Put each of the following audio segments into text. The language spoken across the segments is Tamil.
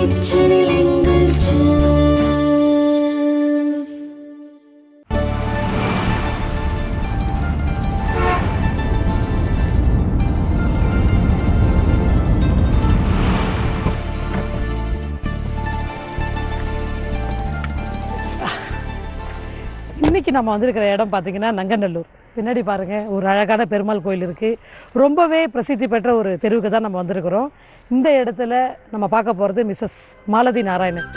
கிச்சனில் எங்கள் செஃப் இன்னைக்கு நம்ம வந்திருக்கிற இடம் பார்த்தீங்கன்னா நங்கநல்லூர் பின்னாடி பாருங்க ஒரு அழகான பெருமாள் கோயில் இருக்கு. ரொம்பவே பிரசித்தி பெற்ற ஒரு தெருவுக்கு தான் நம்ம வந்திருக்கிறோம். இந்த இடத்துல நம்ம பார்க்க போகிறது Mrs Malathi Narayanan.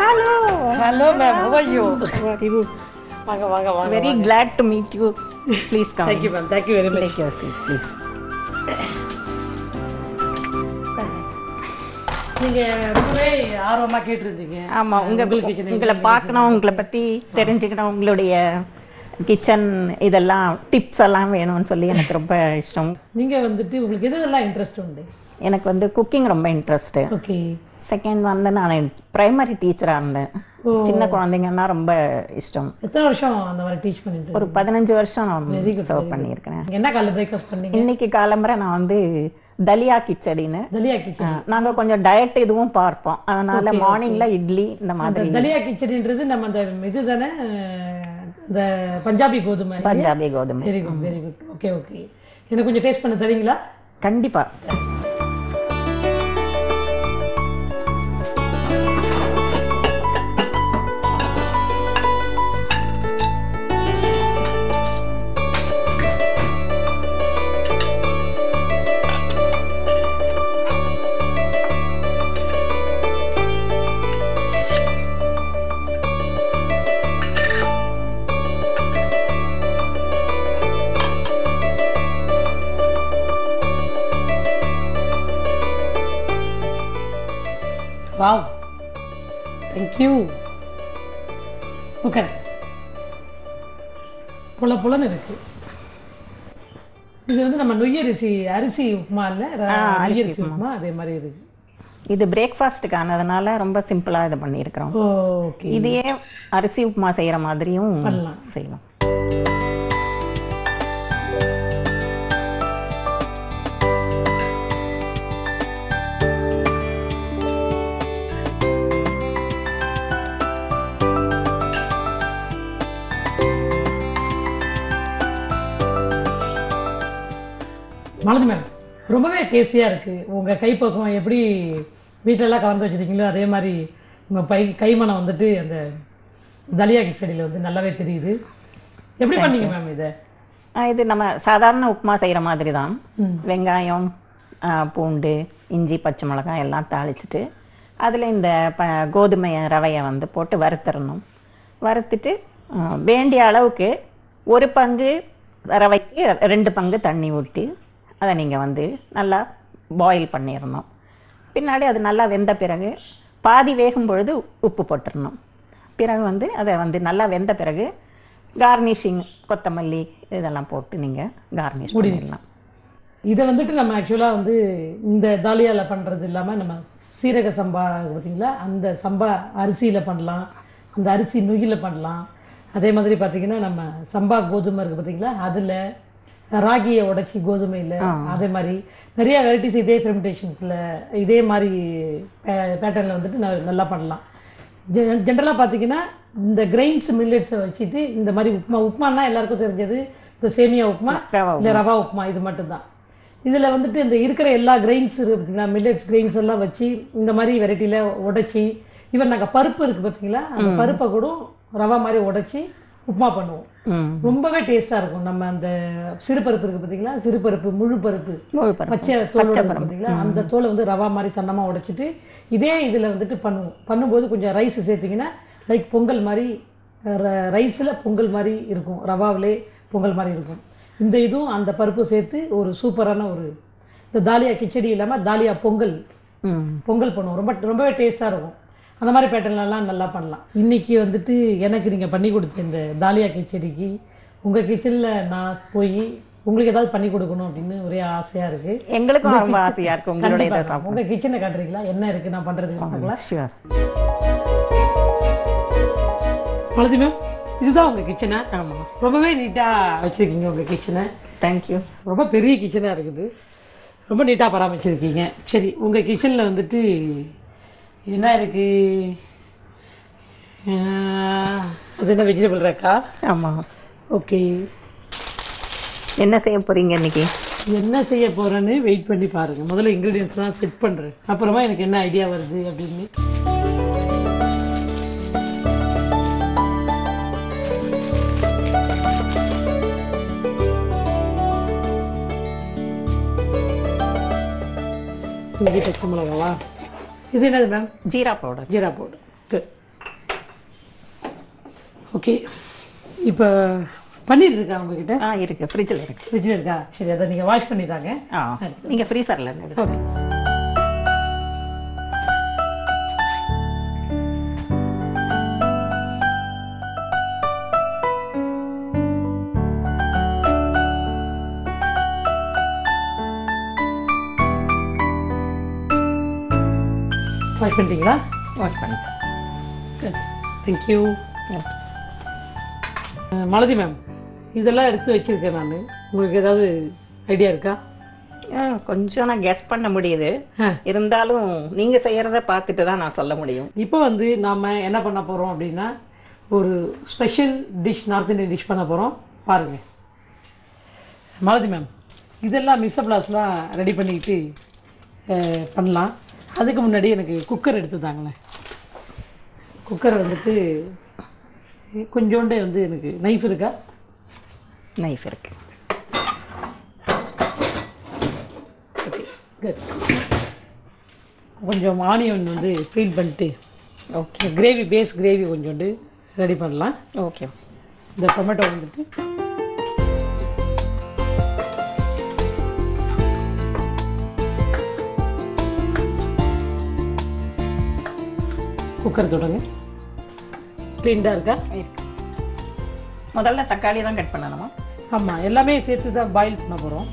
Hello. Hello ma'am ஐயோ வாங்க வாங்க வாங்க Very glad to meet you. Please come. Thank you ma'am thank you very much Take your seat, please. நீங்க ரொம்பவே ஆர்வமா கேட்டிருந்தீங்க. ஆமா உங்க உங்களுக்கு kitchen உங்களை பார்க்கணும் உங்களை பத்தி தெரிஞ்சுக்கணும் உங்களுடைய கிச்சன் இதெல்லாம் டிப்ஸ் எல்லாம் வேணும்னு சொல்லி எனக்கு ரொம்ப இஷ்டம். நீங்க வந்துட்டு உங்களுக்கு எது இன்ட்ரெஸ்ட் உண்டு? எனக்கு வந்து குக்கிங் ரொம்ப இன்ட்ரெஸ்ட்டு ஓகே செகண்ட் வந்து நான் பிரைமரி டீச்சராக இருந்தேன். சின்ன குழந்தைங்கன்னா ரொம்ப இஷ்டம். எத்தனை வருஷம் அந்த மாதிரி டீச் பண்ணிட்டு ஒரு பதினஞ்சு வருஷம் நான் சர்வ் பண்ணியிருக்கிறேன். என்ன காலைல பிரேக்ஃபாஸ்ட் பண்ணீங்க? இன்னைக்கு காலம்பரை நான் வந்து தலியா கிச்சடின்னு. தலியா கிச்சடி. நாங்கள் கொஞ்சம் டயட் இதுவும் பார்ப்போம். அதனால மார்னிங்ல இட்லி இந்த மாதிரி. தலியா கிச்சடின்றது நம்ம அந்த இது தானே இந்த பஞ்சாபி கோதுமை பஞ்சாபி கோதுமை. Very good very good okay okay. எனக்கு கொஞ்சம் டேஸ்ட் பண்ண தரீங்களா? கண்டிப்பா. வாவ். தேங்க்யூ ஓகே புல புலன்னு இருக்கு. இது வந்து நம்ம நொய்யரிசி அரிசி உப்புமா இல்லை நொய்யரிசி உப்புமா. அதே மாதிரி இருக்கு. இது பிரேக்ஃபாஸ்ட்டுக்கானதுனால ரொம்ப சிம்பிளா இதை பண்ணியிருக்கிறோம். ஓகே. இதையே அரிசி உப்புமா செய்யற மாதிரியும் பண்ணலாம். செய்யலாம். மாலதி மேம் ரொம்பவே டேஸ்டியாக இருக்குது உங்கள் கைப்பக்குவம் எப்படி வீட்டிலலாம் கலந்து வச்சுருக்கீங்களோ அதே மாதிரி உங்கள் பை கைமணம் வந்துட்டு அந்த தலியா கிச்சடியில் வந்து நல்லாவே தெரியுது. எப்படி பண்ணீங்க மேம் இதை? இது நம்ம சாதாரண உப்புமா செய்யற மாதிரி தான் வெங்காயம் பூண்டு இஞ்சி பச்சை மிளகாய் எல்லாம் தாளிச்சிட்டு அதில் இந்த ப கோதுமை ரவையை வந்து போட்டு வறுத்துறணும் வறுத்துட்டு வேண்டிய அளவுக்கு ஒரு பங்கு ரவைக்கு ரெண்டு பங்கு தண்ணி ஊற்றி அதை நீங்கள் வந்து நல்லா பாயில் பண்ணிடணும் பின்னாடி அது நல்லா வெந்த பிறகு பாதி வேகும் பொழுது உப்பு போட்டுடணும் பிறகு வந்து அதை வந்து நல்லா வெந்த பிறகு கார்னிஷிங் கொத்தமல்லி இதெல்லாம் போட்டு நீங்கள் கார்னிஷ் பண்ணிடலாம் இதை வந்துட்டு நம்ம ஆக்சுவலாக வந்து இந்த தாலியாவில் பண்ணுறது இல்லாமல் நம்ம சீரக சம்பா பார்த்தீங்களா அந்த சம்பா அரிசியில் பண்ணலாம். அந்த அரிசி நுகியில் பண்ணலாம். அதே மாதிரி பார்த்தீங்கன்னா நம்ம சம்பா கோதுமை இருக்குது பார்த்தீங்களா அதில் ராகியை உடைச்சி கோதுமையில் அதே மாதிரி நிறைய வெரைட்டிஸ் இதே ஃபெர்மெண்டேஷன்ஸில் இதே மாதிரி பேட்டர்னில் வந்துட்டு நல்லா பண்ணலாம். ஜென்ரலாக பார்த்தீங்கன்னா இந்த கிரெயின்ஸ் மில்லட்ஸை வச்சுட்டு இந்த மாதிரி உப்புமா உப்புமானா எல்லாருக்கும் தெரிஞ்சது இந்த சேமியா உப்புமா இல்லை ரவா உப்புமா இது மட்டும்தான். இதில் வந்துட்டு இந்த இருக்கிற எல்லா கிரெயின்ஸ் பார்த்தீங்களா மில்லட்ஸ் கிரெயின்ஸ் எல்லாம் வச்சு இந்த மாதிரி வெரைட்டியில் உடைச்சி ஈவன் நாங்கள் பருப்பு இருக்குது பார்த்தீங்களா அந்த பருப்பை கூட ரவா மாதிரி உடைச்சி உப்புமா பண்ணுவோம். ரொம்பவே டேஸ்ட்டாக இருக்கும். நம்ம அந்த சிறுபருப்பு இருக்குது பார்த்தீங்களா சிறுபருப்பு முழு பருப்பு. பச்சை தோல் பார்த்தீங்களா அந்த தோலை வந்து ரவா மாதிரி சன்னமாக உடைச்சிட்டு இதே இதில் வந்துட்டு பண்ணுவோம். பண்ணும்போது கொஞ்சம் ரைஸ் சேர்த்திங்கன்னா லைக் பொங்கல் மாதிரி ரைஸில் பொங்கல் மாதிரி இருக்கும். ரவாவிலே பொங்கல் மாதிரி இருக்கும். இந்த இதுவும் அந்த பருப்பு சேர்த்து ஒரு சூப்பரான ஒரு இந்த தாலியா கிச்சடி இல்லாமல் தாலியா பொங்கல் பொங்கல் பண்ணுவோம். ரொம்ப ரொம்பவே டேஸ்ட்டாக இருக்கும். அந்த மாதிரி பேட்டர்ன்லாம் நல்லா பண்ணலாம். இன்னைக்கு வந்துட்டு எனக்கு நீங்கள் பண்ணி கொடுத்த இந்த தாலியா கிச்சடிக்கு உங்கள் கிச்சனில் நான் போய் உங்களுக்கு ஏதாவது பண்ணி கொடுக்கணும் அப்படின்னு ஒரே ஆசையாக இருக்குது எங்களுக்கும் ரொம்ப ஆசையாக இருக்கும் உங்களுடைய இதை உங்கள் கிச்சனை காட்டுறீங்களா? என்ன இருக்குது நான் சாப்பிட ஷுவர் மாலதி மேம் இதுதான் உங்கள் கிச்சனா ஆமாம் ரொம்பவே நீட்டாக வச்சுருக்கீங்க உங்கள் கிச்சனை தேங்க்யூ ரொம்ப பெரிய கிச்சனாக இருக்குது. ரொம்ப நீட்டாக பராமரிச்சிருக்கீங்க. சரி உங்கள் கிச்சனில் வந்துட்டு என்ன இருக்குது அது என்ன வெஜிடபிள் ரேக்கா ஆமாம் ஓகே என்ன செய்ய போகிறீங்க இன்னைக்கு? என்ன செய்ய போகிறேன்னு வெயிட் பண்ணி பாருங்கள் முதல்ல இன்க்ரீடியன்ஸ்லாம் செட் பண்ணுறேன் அப்புறமா எனக்கு என்ன ஐடியா வருது அப்படின்னு. இஞ்சி பச்சை மிளகாவா? இது என்னது ma'am jeera powder jeera powder good okay இப்போ பன்னீர் இருக்கா உங்ககிட்ட? ஆ இருக்குது ஃப்ரிட்ஜில் இருக்குது ஃப்ரிட்ஜில் இருக்கா? சரி அதை நீங்கள் வாஷ் பண்ணி தாங்க ஆ நீங்கள் ஃப்ரீசரில் இருந்து ஓகே பண்ணிட்டீங்களா? வாஷ் பண்ணிட்டேன். குட் தேங்க்யூ மாலதி மேம் இதெல்லாம் எடுத்து வச்சுருக்கேன் நான். உங்களுக்கு ஏதாவது ஐடியா இருக்கா? ஆ, கொஞ்சம் நான் கெஸ் பண்ண முடியுது. ஆ. இருந்தாலும் நீங்கள் செய்கிறத பார்த்துட்டு தான் நான் சொல்ல முடியும். இப்போ வந்து நாம் என்ன பண்ண போகிறோம் அப்படின்னா ஒரு special dish north Indian dish பண்ண போகிறோம் பாருங்கள் மாலதி மேம் இதெல்லாம் மிக்சப்ளாஸ்லாம் ரெடி பண்ணிக்கிட்டு பண்ணலாம். அதுக்கு முன்னாடி எனக்கு குக்கர் எடுத்து தாங்களேன் குக்கர் வந்துட்டு கொஞ்சோண்டே வந்து எனக்கு நைஃப் இருக்கா? நைஃப் இருக்கு. ஓகே குட் கொஞ்சம் ஆனியன் வந்து ஃபீல் பண்ணிட்டு ஓகே கிரேவி பேஸ் கிரேவி கொஞ்சோண்டு ரெடி பண்ணலாம். ஓகே இந்த டொமேட்டோ வந்துட்டு குக்கர் தொடங்க. க்ளீன்டாக இருக்கா? முதல்ல தக்காளி தான் கட் பண்ணணுமா ஆமாம் எல்லாமே சேர்த்து தான் பாயில் பண்ண போகிறோம்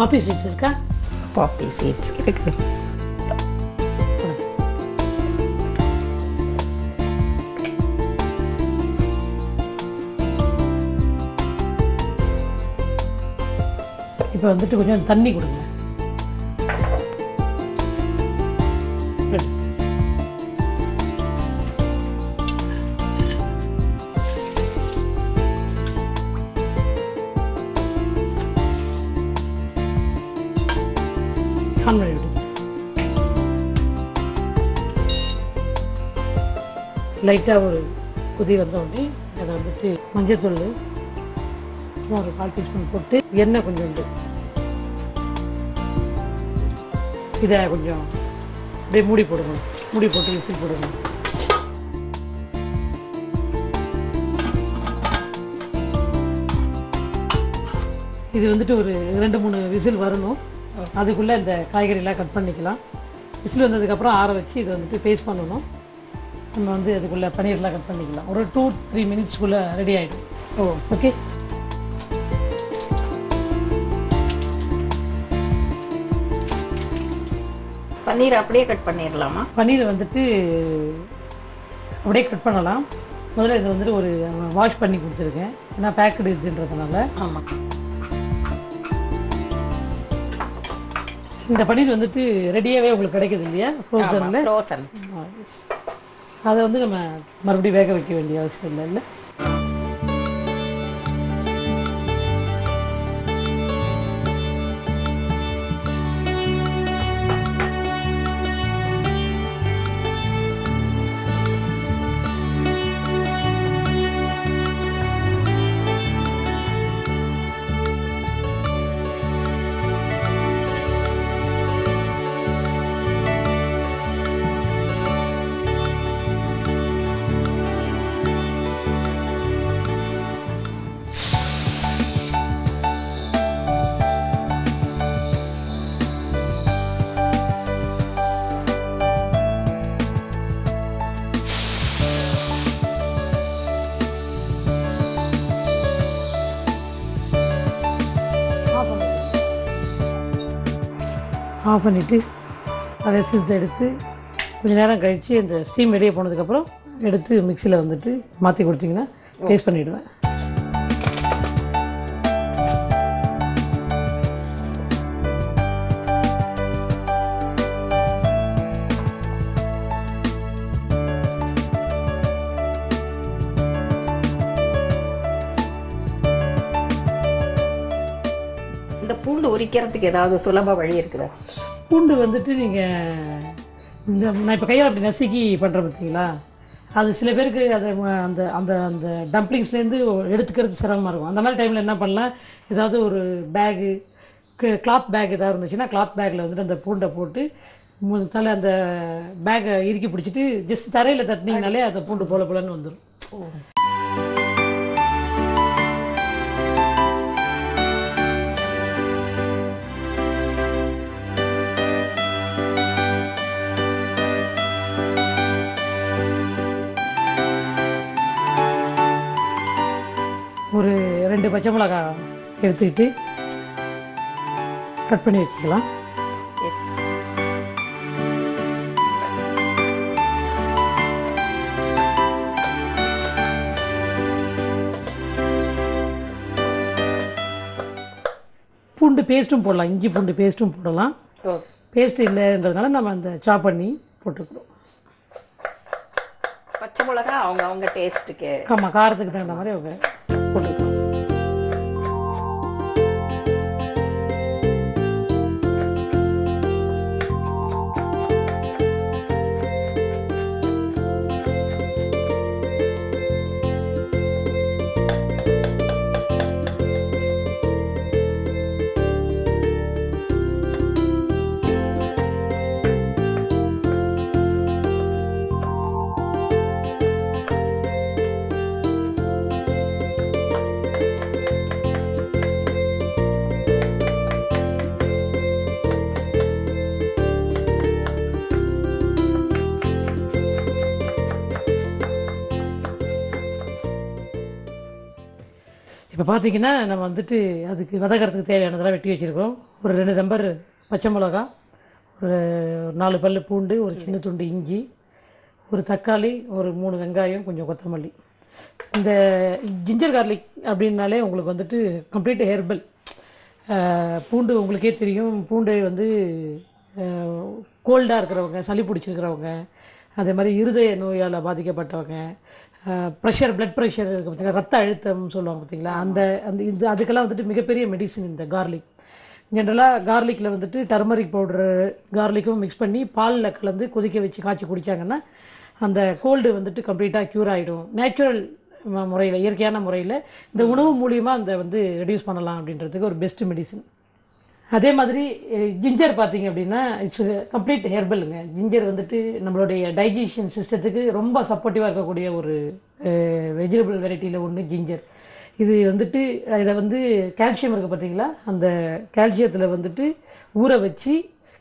பாப்பி சீட்ஸ் இருக்கா பாப்பி சீட்ஸ் இருக்குது இப்போ வந்துட்டு கொஞ்சம் தண்ணி கொடுங்க. ஆன் பண்ணி விடுங்க லைட்டாக ஒரு கொதி வந்த உடனே அதை வந்துட்டு மஞ்சத்தூள் சும்மா ஒரு கால் டீஸ்பூன் போட்டு எண்ணெய் கொஞ்சோண்டு இதை கொஞ்சம் அப்படியே மூடி போடுங்க மூடி போட்டு விசில் போடுங்க இது வந்துட்டு ஒரு ரெண்டு மூணு விசில் வரணும். அதுக்குள்ளே இந்த காய்கறிலாம் கட் பண்ணிக்கலாம். விசில் வந்ததுக்கப்புறம் ஆற வச்சு இதை வந்துட்டு பேஸ்ட் பண்ணணும். நம்ம வந்து அதுக்குள்ளே பன்னீர்லாம் கட் பண்ணிக்கலாம். ஒரு டூ த்ரீ மினிட்ஸ்க்குள்ளே ரெடி ஆகிடும் ஓ ஓகே பன்னீர் அப்படியே கட் பண்ணிடலாமா பன்னீரை வந்துட்டு அப்படியே கட் பண்ணலாம். முதல்ல இதை வந்துட்டு ஒரு வாஷ் பண்ணி கொடுத்துருக்கேன். ஏன்னா பேக்கடு இதுன்றதுனால. ஆமாம் இந்த பன்னீர் வந்துட்டு ரெடியாகவே உங்களுக்கு கிடைக்குது இல்லையா? ஃப்ரோசனில் ஃப்ரோசன் அதை வந்து நம்ம மறுபடியும் வேக வைக்க வேண்டிய அவசியம் இல்லை இல்லை? ஆஃப் பண்ணிவிட்டு ரெசில்ஸ் எடுத்து கொஞ்ச நேரம் கழித்து அந்த ஸ்டீம் வெளியே போனதுக்கப்புறம் எடுத்து மிக்சியில் வந்துட்டு மாற்றி கொடுத்தீங்கன்னா டேஸ்ட் பண்ணிவிடுவேன் உரிக்கிறதுக்கு ஏதாவது சுலப வழி இருக்குதா? பூண்டு வந்துட்டு நீங்கள் இந்த நான் இப்போ கையால் அப்படி நசுக்கி பண்ணுறேன் பார்த்தீங்களா அது சில பேருக்கு அது ம- அந்த அந்த அந்த டம்ப்ளிங்ஸ்லேருந்து எடுத்துக்கிறது சிரமமாக இருக்கும். அந்த மாதிரி டைமில் என்ன பண்ணலாம்? ஏதாவது ஒரு பேகு கிளாத் பேக் ஏதாவது இருந்துச்சுன்னா கிளாத் பேக்கில் வந்துட்டு அந்த பூண்டை போட்டு தலை அந்த பேக்கை இறுக்கி பிடிச்சிட்டு ஜஸ்ட் தரையில் தட்டினீங்கனாலே அந்த பூண்டு போல போலன்னு வந்துடும் ரெண்டு பச்சை மிளகாய் எடுத்துக்கிட்டு கட் பண்ணி வச்சுக்கலாம். பூண்டு பேஸ்ட்டும் போடலாம். இஞ்சி பூண்டு பேஸ்ட்டும் போடலாம். பேஸ்ட் இல்லைன்றதுனால நம்ம அந்த சாப் பண்ணி போட்டுக்கிறோம் பச்சை மிளகா அவங்க அவங்க டேஸ்ட்டுக்கு ஆமாம் காரத்துக்கு தகுந்த மாதிரி அவங்க போட்டுக்கிறோம் இப்போ பார்த்திங்கன்னா நம்ம வந்துட்டு அதுக்கு வதக்கிறதுக்கு தேவையானதெல்லாம் வெட்டி வச்சுருக்கோம் ஒரு ரெண்டு நம்பர் பச்சை மிளகா ஒரு நாலு பல்லு பூண்டு ஒரு சின்ன துண்டு இஞ்சி ஒரு தக்காளி ஒரு மூணு வெங்காயம் கொஞ்சம் கொத்தமல்லி. இந்த ஜிஞ்சர் கார்லிக் அப்படின்னாலே உங்களுக்கு வந்துட்டு கம்ப்ளீட் ஹெர்பல் பூண்டு உங்களுக்கே தெரியும். பூண்டு வந்து கோல்டாக இருக்கிறவங்க சளி பிடிச்சிருக்கிறவங்க அதே மாதிரி இருதய நோயால் பாதிக்கப்பட்டவங்க ப்ரெஷர் பிளட் ப்ரெஷர் இருக்குது பார்த்திங்களா ரத்த அழுத்தம் சொல்லுவாங்க பார்த்தீங்களா அந்த அந்த இது அதுக்கெல்லாம் வந்துட்டு மிகப்பெரிய மெடிசின் இந்த கார்லிக் ஜென்ரலாக கார்லிக்கில் வந்துட்டு டர்மரிக் பவுடரு கார்லிக்கும் மிக்ஸ் பண்ணி பாலில் கலந்து கொதிக்க வச்சு காய்ச்சி குடித்தாங்கன்னா அந்த கோல்டு வந்துட்டு கம்ப்ளீட்டாக க்யூர் ஆகிடும் நேச்சுரல் முறையில் இயற்கையான முறையில் இந்த உணவு மூலியமாக அந்த வந்து ரெடியூஸ் பண்ணலாம் அப்படின்றதுக்கு ஒரு பெஸ்ட் மெடிசின் அதே மாதிரி ஜிஞ்சர் பார்த்தீங்க அப்படின்னா இட்ஸ் கம்ப்ளீட் ஹெர்பலுங்க ஜிஞ்சர் வந்துட்டு நம்மளுடைய டைஜஷன் சிஸ்டத்துக்கு ரொம்ப சப்போர்ட்டிவாக இருக்கக்கூடிய ஒரு வெஜிடபிள் வெரைட்டியில் ஒன்று ஜிஞ்சர் இது வந்துட்டு இதை வந்து கால்சியம் இருக்குது பார்த்தீங்களா? அந்த கால்சியத்தில் வந்துட்டு ஊற வச்சு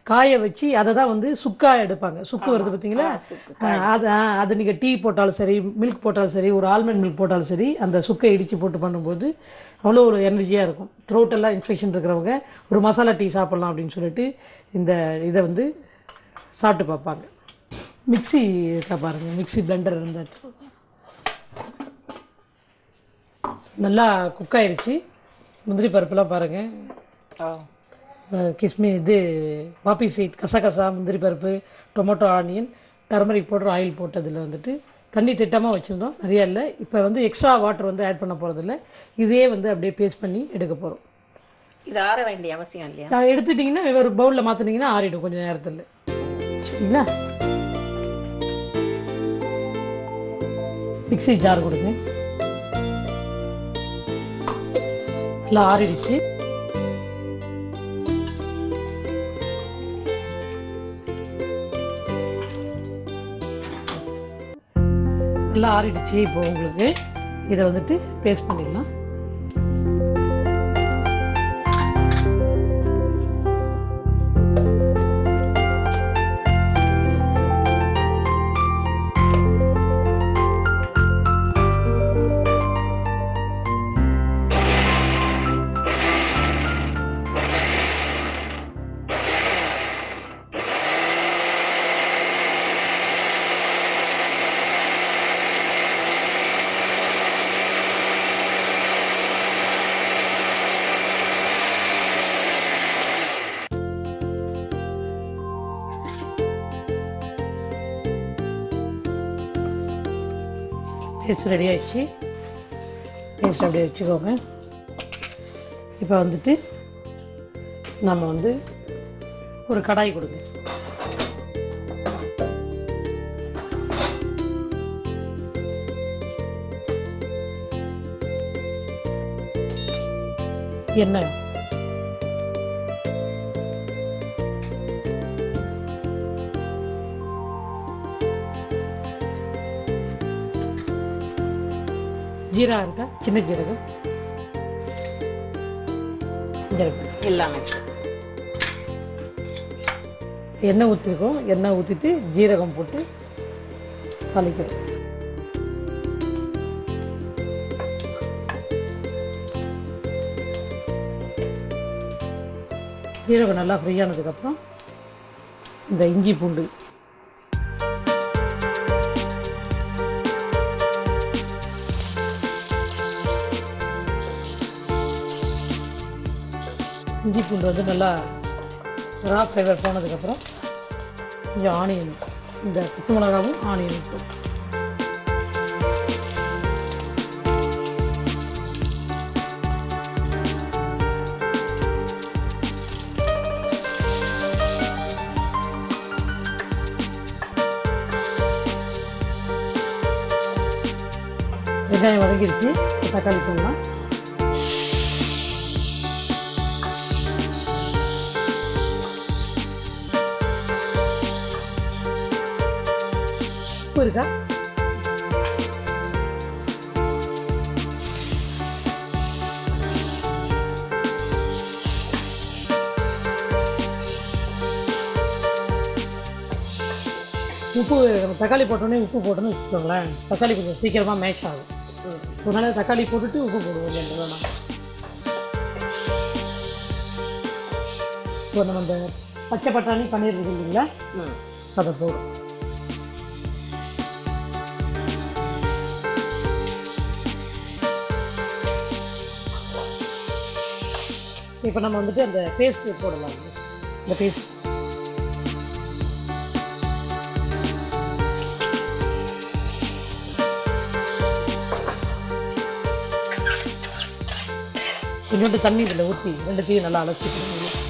காய வச்சு அதை தான் வந்து சுக்கா எடுப்பாங்க. சுக்கு வருது பார்த்தீங்களா? அது அது நீங்கள் டீ போட்டாலும் சரி மில்க் போட்டாலும் சரி ஒரு ஆல்மண்ட் மில்க் போட்டாலும் சரி அந்த சுக்கை இடித்து போட்டு பண்ணும்போது அவ்வளோ ஒரு எனர்ஜியாக இருக்கும். throat எல்லாம் இன்ஃபெக்ஷன் இருக்கிறவங்க ஒரு மசாலா டீ சாப்பிட்லாம் அப்படின்னு சொல்லிட்டு இந்த இதை வந்து சாப்பிட்டு பார்ப்பாங்க. மிக்ஸி இருக்கா பாருங்கள் மிக்ஸி பிளெண்டர் இருந்தால். நல்லா குக் ஆயிருச்சு. முந்திரி பருப்புலாம் பாருங்கள் கிஸ்மி இது பாப்பி சீட் கசகசா முந்திரி பருப்பு tomato onion turmeric powder oil போட்டதில் வந்துட்டு தண்ணி திட்டமாக வச்சுருந்தோம். நிறையா இல்லை. இப்போ வந்து எக்ஸ்ட்ரா வாட்டர் வந்து ஆட் பண்ண போகிறதில்ல இதே வந்து அப்படியே பேஸ்ட் பண்ணி எடுக்க போகிறோம் இது ஆற வேண்டிய அவசியம் இல்லையா? எடுத்துட்டிங்கன்னா ஒரு பவுலில் மாற்றினீங்கன்னா ஆறிடும் கொஞ்சம் நேரத்தில். சரிங்களா? மிக்ஸி ஜார் கொடுங்க. நல்லா ஆறிடுச்சு. நல்லா ஆறிடுச்சு இப்போ உங்களுக்கு. இதை வந்துட்டு பேஸ்ட் பண்ணிடலாம். பேஸ்ட் ரெடி ஆகிடுச்சு பேஸ்ட் அப்படியே வச்சுக்கோங்க. இப்போ வந்துட்டு நம்ம வந்து ஒரு கடாய் கொடுங்க. எண்ணெய். ஜீரா இருக்கா சின்ன ஜீரகம். எல்லாமே எண்ணெய் ஊற்றிருக்கோம் எண்ணெய் ஊற்றிட்டு ஜீரகம் போட்டு தாளிக்கிறோம் ஜீரகம் நல்லா ஃப்ரை ஆனதுக்கப்புறம் இந்த இஞ்சி பூண்டு இஞ்சி பூண்டு வந்து நல்லா ரா ஃப்ளேவர் போனதுக்கப்புறம் கொஞ்சம் ஆனியன் இந்த பச்சை மிளகாவும் ஆனியன் போட்டு. வெங்காயம் வதங்கிடுச்சு தக்காளி போடலாம். உப்பு இருக்கா? உப்பு தக்காளி போட்டோன்னே உப்பு போட்டோன்னு வச்சுக்கோங்களேன். தக்காளி கொஞ்சம் சீக்கிரமாக மேட்ச் ஆகும். அதனால தக்காளி போட்டுட்டு உப்பு போடுவோம் இல்லைங்களா இப்போ நம்ம இந்த பச்சை பட்டாணி பன்னீர் இல்லைங்களா? அதை போடும் இப்போ நம்ம வந்துட்டு அந்த பேஸ்ட் போடலாம். இந்த பேஸ்ட் கொஞ்சோண்டு தண்ணி இதில் ஊற்றி ரெண்டுத்தையும் நல்லா அலசிக்கணும்.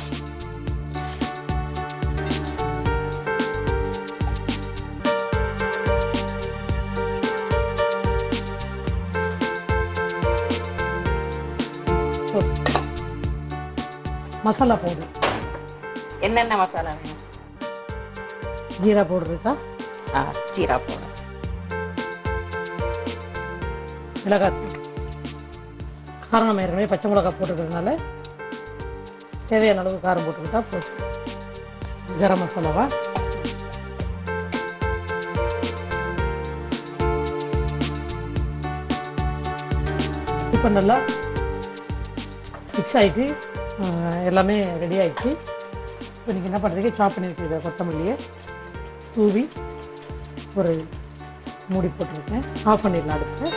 மசாலா பவுடர் என்னென்ன மசாலா வேணும்? ஜீரா பவுடர் இருக்கா ஆ ஜீரா போடும் மிளகாத்தூள் காரம் ஏற்கனவே பச்சை மிளகா போட்டுருக்கிறதுனால தேவையான அளவு காரம் போட்டுக்கிட்டா போதும். கரம் மசாலாவா? இப்போ நல்லா மிக்ஸ் ஆகிட்டு எல்லாமே ரெடி ஆயிடுச்சு. இப்போ நீங்கள் என்ன பண்ணுறீங்க சாப் பண்ணி வச்சுருக்க கொத்தமல்லியை தூவி ஒரு மூடி போட்டிருக்கேன். ஆஃப் பண்ணிடலாம் அடுத்து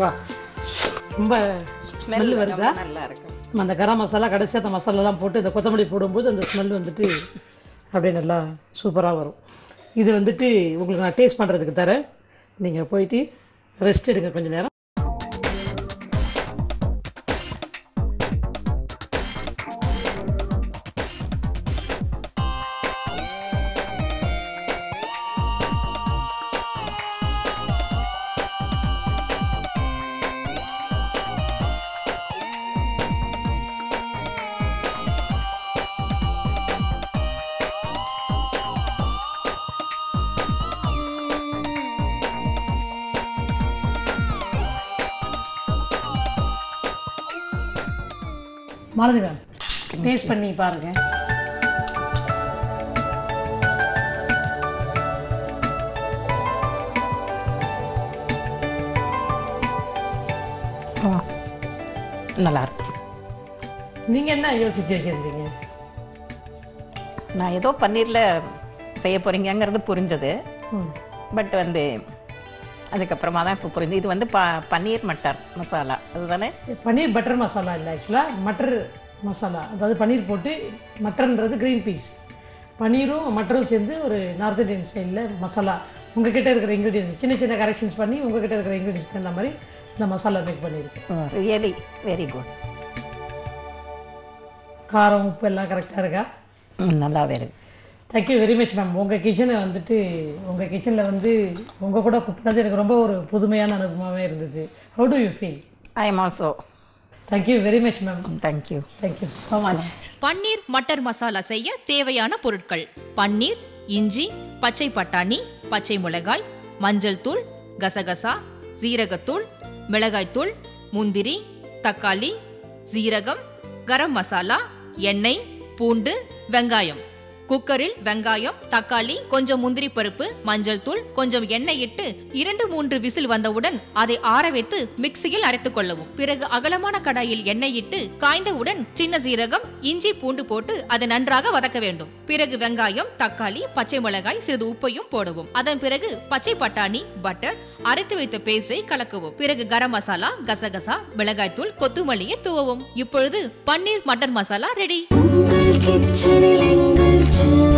வா. ரொம்ப ஸ்மெல் வருதா? நல்லா இருக்கும் நம்ம அந்த கரம் மசாலா கடைசி அந்த மசாலாலாம் போட்டு இந்த கொத்தமல்லி போடும்போது அந்த ஸ்மெல் வந்துட்டு அப்படியே நல்லா சூப்பராக வரும். இது வந்துட்டு உங்களுக்கு நான் டேஸ்ட் பண்ணுறதுக்கு தரேன். நீங்கள் போயிட்டு ரெஸ்ட் எடுங்க கொஞ்ச நேரம். மாலதிவா டேஸ்ட் பண்ணி பாருங்கள் ஆ நல்லா இருக்கும் நீங்கள் என்ன யோசிச்சு வச்சுருந்தீங்க நான் ஏதோ பன்னீரில் செய்ய போகிறீங்கங்கிறது புரிஞ்சது. பட் வந்து அதுக்கப்புறமா தான் இப்போ புரிஞ்சு இது வந்து ப பன்னீர் மட்டர் மசாலா. அதுதானே? பன்னீர் பட்டர் மசாலா இல்லை ஆக்சுவலாக மட்டர் மசாலா. அதாவது பன்னீர் போட்டு மட்டர்ன்றது க்ரீன் பீஸ் பன்னீரும் மட்டரும் சேர்ந்து ஒரு நார்த் இந்தியன் ஸ்டைலில் மசாலா. உங்ககிட்ட இருக்கிற இன்க்ரீடியன்ஸ் சின்ன சின்ன கரெக்ஷன்ஸ் பண்ணி உங்ககிட்ட இருக்கிற இன்க்ரீடியன்ஸ் தகுந்த மாதிரி இந்த மசாலா மேக் பண்ணியிருக்கேன். ரியலி வெரி குட் காரம் உப்பு எல்லாம் கரெக்டாக இருக்கா? நல்லாவே இருக்கு. தேங்க்யூ வெரி மச் மேம் உங்கள் கிச்சனை வந்துட்டு உங்கள் கிச்சனில் வந்து உங்கள் கூட குக் பண்ணது எனக்கு ரொம்ப ஒரு புதுமையான அனுபவமாகவே இருந்தது. How do you feel I am also thank you very much ma'am thank you thank you so much paneer mutter masala செய்ய தேவையான பொருட்கள். பன்னீர் இஞ்சி பச்சை பட்டாணி பச்சை மிளகாய் மஞ்சள் தூள் கசகசா சீரகத்தூள் மிளகாய்த்தூள் முந்திரி தக்காளி சீரகம் கரம் மசாலா எண்ணெய் பூண்டு வெங்காயம். குக்கரில் வெங்காயம் தக்காளி கொஞ்சம் முந்திரி பருப்பு மஞ்சள் தூள் கொஞ்சம் எண்ணெய் இட்டு இரண்டு மூன்று விசில் வந்தவுடன் அதை ஆற வைத்து மிக்சியில் அரைத்துக் கொள்ளவும். பிறகு அகலமான கடாயில் எண்ணெய் இட்டு காய்ந்தவுடன் சின்ன சீரகம் இஞ்சி பூண்டு போட்டு அதை நன்றாக வதக்க வேண்டும். பிறகு வெங்காயம் தக்காளி பச்சை மிளகாய் சிறிது உப்பையும் போடவும். அதன் பிறகு பச்சை பட்டாணி பட்டர் அரைத்து வைத்த பேஸ்டை கலக்கவும். பிறகு கரம் மசாலா கசகசா மிளகாய் தூள் கொத்துமல்லியை தூவவும். இப்பொழுது பன்னீர் மட்டன் மசாலா ரெடி. 只。